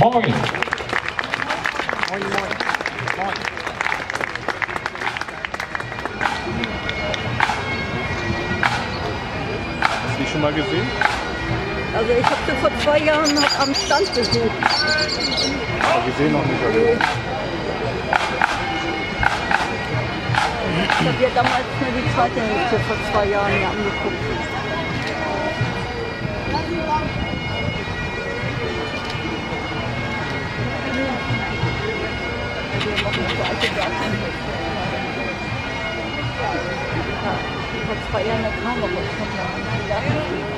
Moin. Hast du die schon mal gesehen? Also ich habe sie vor zwei Jahren noch am Stand besucht. Aber gesehen noch nicht. Also. Ich habe ja damals nur die zweite Hälfte vor zwei Jahren mir angeguckt. Ja, vor zwei Jahren da kam aber schon mal.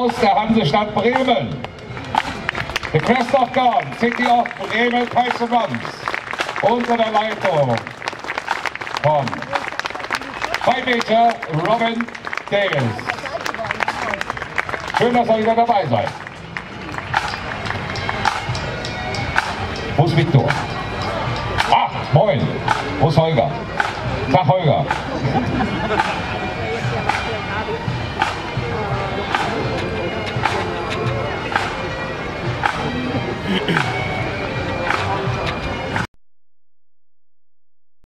Aus der Hansestadt Bremen. The Christoph Gahn, City of Bremen Runs, unter der Leitung von 2 Meter Robin Davis. Schön, dass ihr wieder dabei seid. Wo ist Viktor? Ah, moin. Wo ist Holger? Tag, Holger.